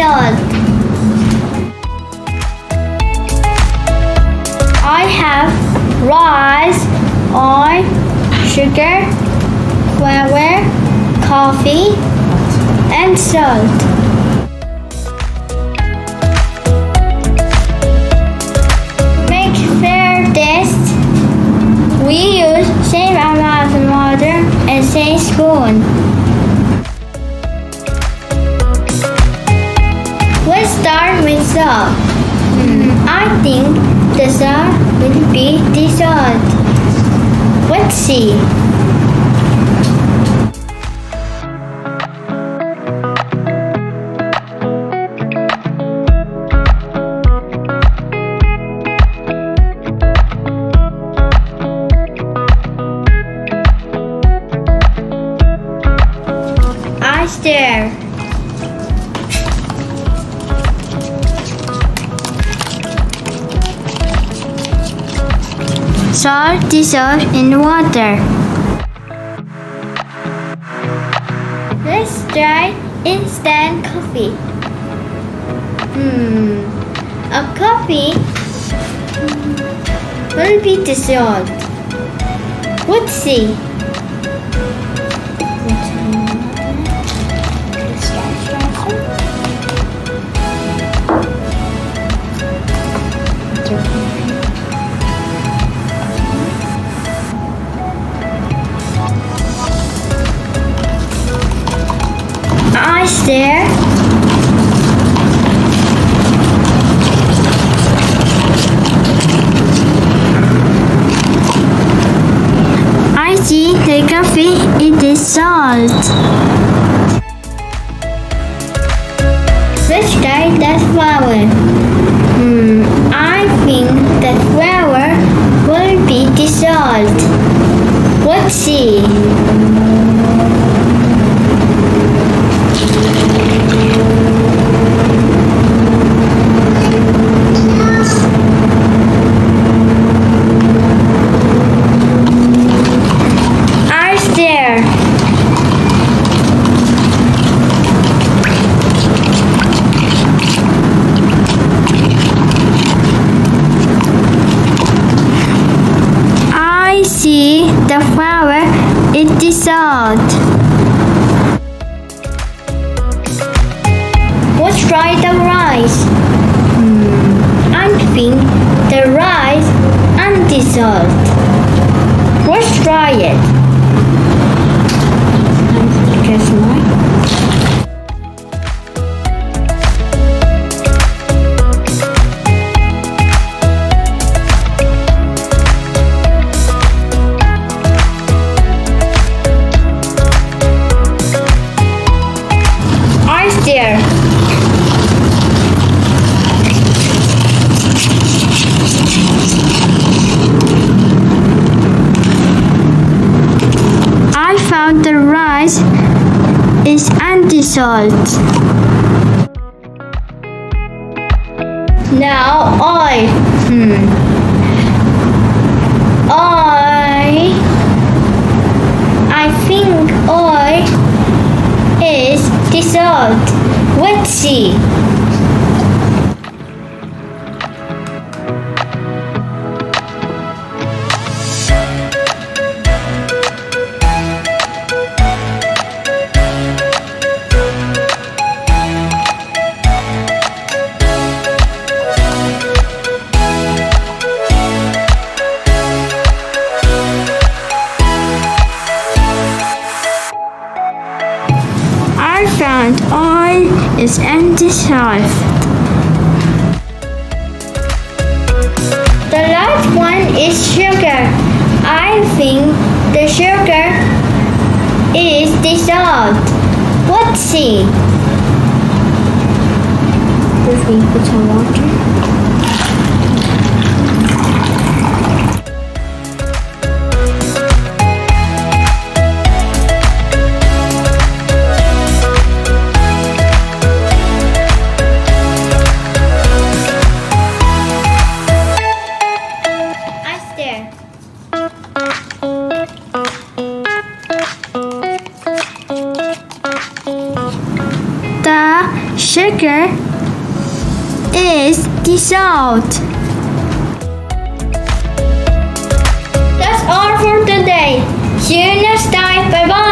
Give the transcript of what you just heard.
I have rice, oil, sugar, flour, coffee, and salt. Make fair test. We use same amount of water and same spoon. Start with salt. Hmm, I think the star will be dissolved. Let's see. I stare. Salt in water. Let's try instant coffee. Hmm, a coffee will be dissolved. Let's see. Stare. I see the coffee it is salt. Let's try that flour. Hmm, I think the flour will be dissolved. Let's see. I stare. I see the flour it dissolved. Let's try the rice. Hmm, I think the rice undissolved. Let's try it. Undissolved. Now oil. Hmm. I found oil is undissolved. The last one is sugar. I think the sugar is dissolved. Let's see. First we put water. liquor is dissolved. That's all for today. See you next time. Bye bye.